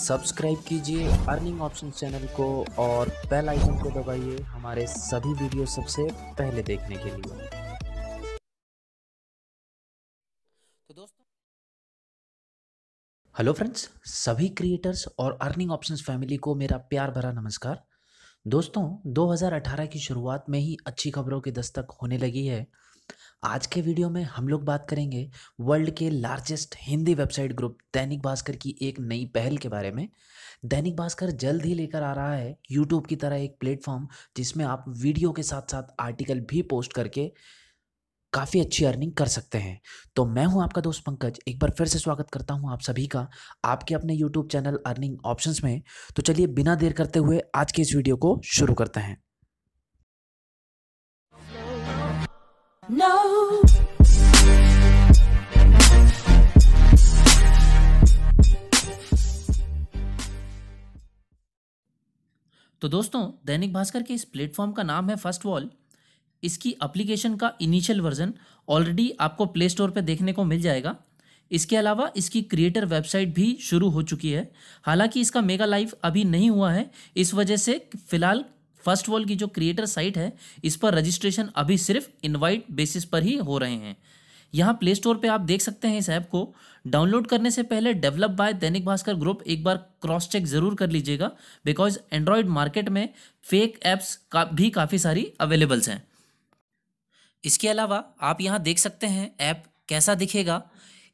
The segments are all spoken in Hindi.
सब्सक्राइब कीजिए अर्निंग ऑप्शन चैनल को और बेल आइकन को दबाइए हमारे सभी वीडियो सबसे पहले देखने के लिए। तो दोस्तों हेलो फ्रेंड्स सभी क्रिएटर्स और अर्निंग ऑप्शंस फैमिली को मेरा प्यार भरा नमस्कार। दोस्तों 2018 की शुरुआत में ही अच्छी खबरों की दस्तक होने लगी है। आज के वीडियो में हम लोग बात करेंगे वर्ल्ड के largest Hindi website group Dainik Bhaskar की एक नई पहल के बारे में। दैनिक भास्कर जल्द ही लेकर आ रहा है यूट्यूब की तरह एक प्लेटफॉर्म जिसमें आप वीडियो के साथ साथ आर्टिकल भी पोस्ट करके काफ़ी अच्छी अर्निंग कर सकते हैं। तो मैं हूँ आपका दोस्त पंकज, एक बार फिर से स्वागत करता हूँ आप सभी का आपके अपने यूट्यूब चैनल अर्निंग ऑप्शंस में। तो चलिए बिना देर करते हुए आज के इस वीडियो को शुरू करते हैं। No. तो दोस्तों, दैनिक भास्कर के इस प्लेटफॉर्म का नाम है फ़र्स्ट वॉल। इसकी एप्लीकेशन का इनिशियल वर्जन ऑलरेडी आपको प्ले स्टोर पर देखने को मिल जाएगा। इसके अलावा इसकी क्रिएटर वेबसाइट भी शुरू हो चुकी है। हालाँकि इसका मेगा लाइव अभी नहीं हुआ है, इस वजह से फ़िलहाल फ़र्स्ट वॉल की जो क्रिएटर साइट है, इस पर रजिस्ट्रेशन अभी सिर्फ़ इनवाइट बेसिस पर ही हो रहे हैं। यहाँ प्ले स्टोर पर आप देख सकते हैं इस ऐप को। डाउनलोड करने से पहले develop by Dainik Bhaskar group एक बार क्रॉस चेक ज़रूर कर लीजिएगा, बिकॉज़ एंड्रॉयड मार्केट में फेक ऐप्स का भी काफ़ी सारी अवेलेबल्स हैं। इसके अलावा आप यहाँ देख सकते हैं ऐप कैसा दिखेगा,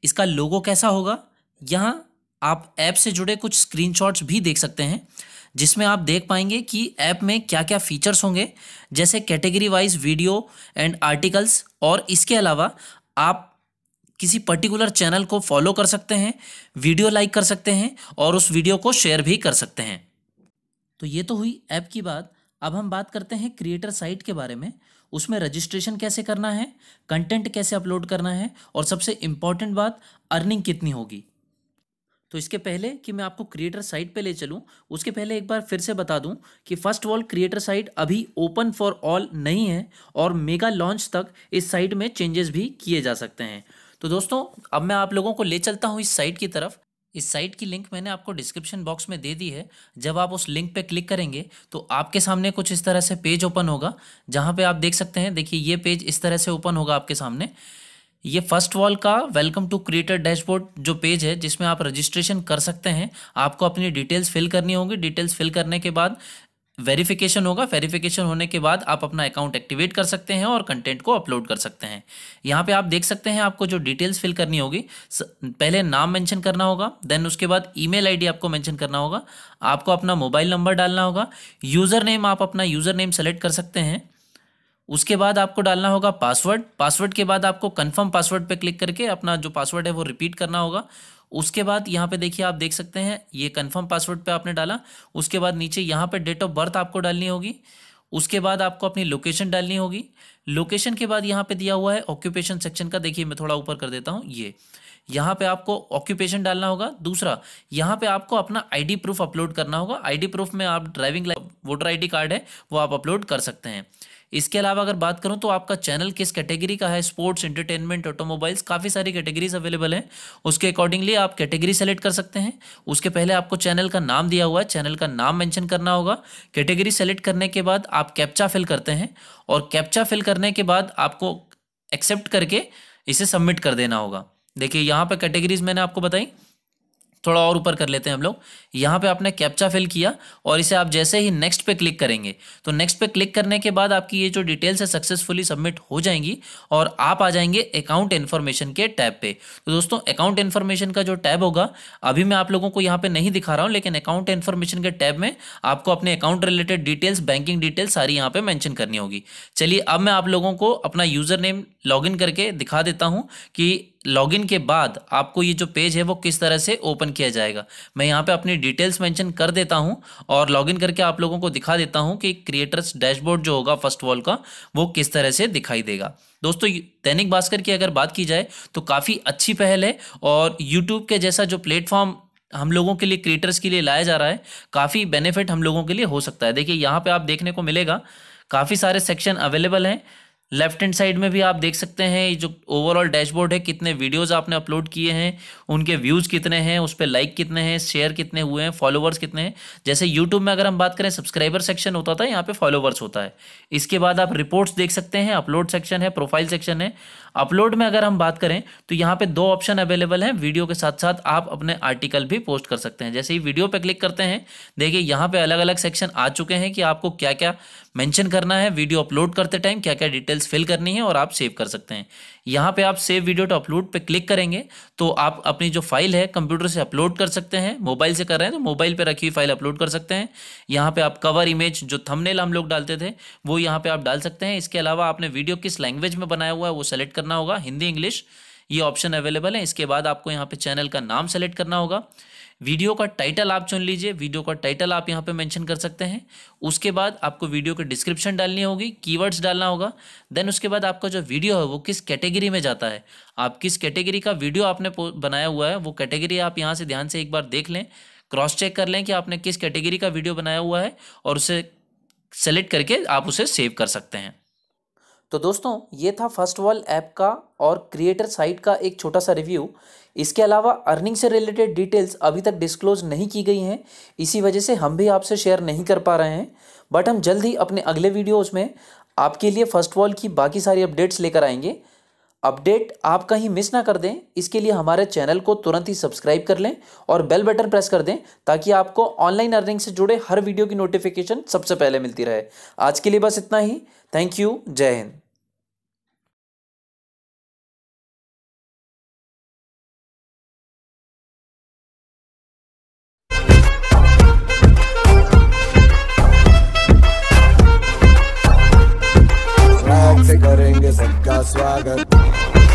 इसका लोगो कैसा होगा। यहाँ आप ऐप से जुड़े कुछ स्क्रीनशॉट्स भी देख सकते हैं, जिसमें आप देख पाएँगे कि ऐप में क्या क्या फीचर्स होंगे, जैसे category wise video and articles और इसके अलावा आप किसी पर्टिकुलर चैनल को फॉलो कर सकते हैं वीडियो लाइक कर सकते हैं, और उस वीडियो को शेयर भी कर सकते हैं। तो ये तो हुई ऐप की बात। अब हम बात करते हैं क्रिएटर साइट के बारे में। उसमें रजिस्ट्रेशन कैसे करना है कंटेंट कैसे अपलोड करना है, और सबसे इंपॉर्टेंट बात अर्निंग कितनी होगी। तो इसके पहले कि मैं आपको क्रिएटर साइट पे ले चलूँ, उसके पहले एक बार फिर से बता दूँ कि फ़र्स्ट वॉल क्रिएटर साइट अभी ओपन फॉर ऑल नहीं है और मेगा लॉन्च तक इस साइट में चेंजेस भी किए जा सकते हैं। तो दोस्तों, अब मैं आप लोगों को ले चलता हूँ इस साइट की तरफ़। इस साइट की लिंक मैंने आपको डिस्क्रिप्शन बॉक्स में दे दी है। जब आप उस लिंक पे क्लिक करेंगे तो आपके सामने कुछ इस तरह से पेज ओपन होगा, जहाँ पे आप देख सकते हैं, देखिए ये पेज इस तरह से ओपन होगा आपके सामने। ये फ़र्स्ट वॉल का वेलकम टू क्रिएटर डैशबोर्ड जो पेज है, जिसमें आप रजिस्ट्रेशन कर सकते हैं, आपको अपनी डिटेल्स फिल करनी होगी। डिटेल्स फिल करने के बाद वेरिफिकेशन होगा। वेरिफिकेशन होने के बाद आप अपना अकाउंट एक्टिवेट कर सकते हैं और कंटेंट को अपलोड कर सकते हैं। यहाँ पे आप देख सकते हैं आपको जो डिटेल्स फिल करनी होगी पहले नाम मेंशन करना होगा देन उसके बाद ईमेल आईडी आपको मेंशन करना होगा। आपको अपना मोबाइल नंबर डालना होगा। यूज़र नेम आप अपना यूज़र नेम सेलेक्ट कर सकते हैं। उसके बाद आपको डालना होगा पासवर्ड पासवर्ड के बाद आपको कंफर्म पासवर्ड पे क्लिक करके अपना जो पासवर्ड है वो रिपीट करना होगा। उसके बाद यहाँ पे देखिए आप देख सकते हैं, ये कंफर्म पासवर्ड पे आपने डाला। उसके बाद नीचे यहाँ पे डेट ऑफ़ बर्थ आपको डालनी होगी। उसके बाद आपको अपनी लोकेशन डालनी होगी। लोकेशन के बाद यहाँ पे दिया हुआ है ऑक्यूपेशन सेक्शन का। देखिए मैं थोड़ा ऊपर कर देता हूँ, ये। यहाँ पे आपको ऑक्यूपेशन डालना होगा। दूसरा, यहाँ पे आपको अपना आईडी प्रूफ अपलोड करना होगा। आईडी प्रूफ में आप ड्राइविंग वोटर आईडी कार्ड है, वो आप अपलोड कर सकते हैं। इसके अलावा अगर बात करूँ तो आपका चैनल किस कैटेगरी का है? स्पोर्ट्स, एंटरटेनमेंट, ऑटोमोबाइल्स, काफ़ी सारी कैटेगरीज अवेलेबल हैं। उसके अकॉर्डिंगली आप कैटेगरी सेलेक्ट कर सकते हैं। उसके पहले आपको चैनल का नाम दिया हुआ है। चैनल का नाम मैंशन करना होगा। कैटेगरी सेलेक्ट करने के बाद आप कैप्चा फिल करते हैं और कैप्चा फिल करने के बाद आपको एक्सेप्ट करके इसे सबमिट कर देना होगा। देखिए, यहाँ पर कैटेगरीज मैंने आपको बताई। थोड़ा और ऊपर कर लेते हैं हम लोग। यहाँ पे आपने कैप्चा फिल किया और इसे आप जैसे ही नेक्स्ट पे क्लिक करेंगे। तो नेक्स्ट पे क्लिक करने के बाद आपकी ये जो डिटेल्स है सक्सेसफुली सबमिट हो जाएँगी और आप आ जाएँगे अकाउंट इन्फॉर्मेशन के टैब पे। तो दोस्तों अकाउंट इन्फॉर्मेशन का जो टैब होगा, अभी मैं आप लोगों को यहाँ पे नहीं दिखा रहा हूँ, लेकिन अकाउंट इन्फॉर्मेशन के टैब में आपको अपने account related details banking details सारी यहाँ पे मैंशन करनी होगी। चलिए, अब मैं आप लोगों को अपना यूज़र नेम लॉग करके दिखा देता हूँ कि लॉगिन के बाद आपको ये जो पेज है वो किस तरह से ओपन किया जाएगा। मैं यहाँ पे अपनी डिटेल्स मेंशन कर देता हूँ और लॉगिन करके आप लोगों को दिखा देता हूँ कि क्रिएटर्स डैशबोर्ड जो होगा फ़र्स्ट वॉल का, वो किस तरह से दिखाई देगा। दोस्तों दैनिक भास्कर की अगर बात की जाए तो काफ़ी अच्छी पहल है और यूट्यूब के जैसा जो प्लेटफॉर्म हम लोगों के लिए क्रिएटर्स के लिए लाया जा रहा है, काफ़ी बेनिफिट हम लोगों के लिए हो सकता है। देखिए, यहाँ पे आप देखने को मिलेगा, काफ़ी सारे सेक्शन अवेलेबल हैं। लेफ़्ट हैंड साइड में भी आप देख सकते हैं, ये जो ओवरऑल डैशबोर्ड है, कितने वीडियोस आपने अपलोड किए हैं, उनके व्यूज़ कितने हैं, उस पर लाइक कितने हैं शेयर कितने हुए हैं फॉलोवर्स कितने हैं। जैसे यूट्यूब में अगर हम बात करें सब्सक्राइबर सेक्शन होता था, यहाँ पे फॉलोवर्स होता है। इसके बाद आप रिपोर्ट्स देख सकते हैं अपलोड सेक्शन है प्रोफ़ाइल सेक्शन है। अपलोड में अगर हम बात करें तो यहाँ पे दो ऑप्शन अवेलेबल हैं वीडियो के साथ साथ आप अपने आर्टिकल भी पोस्ट कर सकते हैं। जैसे ही वीडियो पे क्लिक करते हैं, देखिए यहाँ पर अलग अलग सेक्शन आ चुके हैं कि आपको क्या क्या मैंशन करना है वीडियो अपलोड करते टाइम क्या क्या डिटेल्स फिल करनी है और आप सेव कर सकते हैं। यहाँ पे आप सेव वीडियो टू अपलोड पे क्लिक करेंगे तो आप अपनी जो फ़ाइल है कंप्यूटर से अपलोड कर सकते हैं। मोबाइल से कर रहे हैं तो मोबाइल पे रखी हुई फ़ाइल अपलोड कर सकते हैं। यहाँ पे आप कवर इमेज जो थंबनेल हम लोग डालते थे, वो यहाँ पे आप डाल सकते हैं। इसके अलावा आपने वीडियो किस लैंग्वेज में बनाया हुआ है, वो सेलेक्ट करना होगा। हिंदी इंग्लिश ये ऑप्शन अवेलेबल है। इसके बाद आपको यहाँ पे चैनल का नाम सेलेक्ट करना होगा। वीडियो का टाइटल आप चुन लीजिए। वीडियो का टाइटल आप यहाँ पे मेंशन कर सकते हैं। उसके बाद आपको वीडियो की डिस्क्रिप्शन डालनी होगी कीवर्ड्स डालना होगा। देन उसके बाद आपका जो वीडियो है, वो किस कैटेगरी में जाता है? आप किस कैटेगरी का वीडियो आपने बनाया हुआ है, वो कैटेगरी आप यहाँ से ध्यान से एक बार देख लें। क्रॉस चेक कर लें कि आपने किस कैटेगरी का वीडियो बनाया हुआ है और उसे सेलेक्ट करके आप उसे सेव कर सकते हैं। तो दोस्तों, ये था फ़र्स्ट वॉल ऐप का और क्रिएटर साइट का एक छोटा सा रिव्यू इसके अलावा अर्निंग से रिलेटेड डिटेल्स अभी तक डिस्क्लोज नहीं की गई हैं। इसी वजह से हम भी आपसे शेयर नहीं कर पा रहे हैं। बट हम जल्द ही अपने अगले वीडियोज़ में आपके लिए फ़र्स्ट वॉल की बाकी सारी अपडेट्स लेकर आएँगे। अपडेट आप कहीं मिस ना कर दें, इसके लिए हमारे चैनल को तुरंत ही सब्सक्राइब कर लें और बेल बटन प्रेस कर दें, ताकि आपको ऑनलाइन अर्निंग से जुड़े हर वीडियो की नोटिफिकेशन सबसे पहले मिलती रहे। आज के लिए बस इतना ही। थैंक यू जय हिंद। Africa swagger.